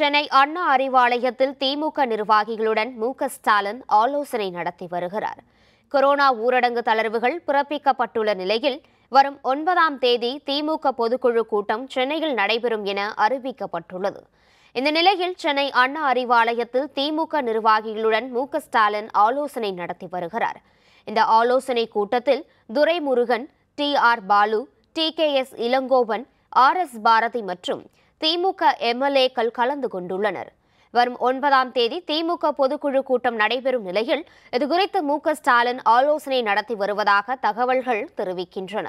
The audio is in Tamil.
சென்னை அண்ணா அறிவாலயத்தில் திமுக நிர்வாகிகளுடன் மு ஸ்டாலின் ஆலோசனை நடத்தி வருகிறார். கொரோனா ஊரடங்கு தளர்வுகள் பிறப்பிக்கப்பட்டுள்ள நிலையில் வரும் ஒன்பதாம் தேதி திமுக பொதுக்குழு கூட்டம் சென்னையில் நடைபெறும் என அறிவிக்கப்பட்டுள்ளது. இந்த நிலையில் சென்னை அண்ணா அறிவாலயத்தில் திமுக நிர்வாகிகளுடன் மு ஸ்டாலின் ஆலோசனை நடத்தி வருகிறார். இந்த ஆலோசனை கூட்டத்தில் Duraimurugan T R Baalu T K S Elangovan R S Bharathi மற்றும் திமுக எம்எல்ஏக்கள் கலந்து கொண்டுள்ளனர். வரும் ஒன்பதாம் தேதி திமுக பொதுக்குழு கூட்டம் நடைபெறும் நிலையில் இதுகுறித்து மு க ஸ்டாலின் ஆலோசனை நடத்தி வருவதாக தகவல்கள் தெரிவிக்கின்றன.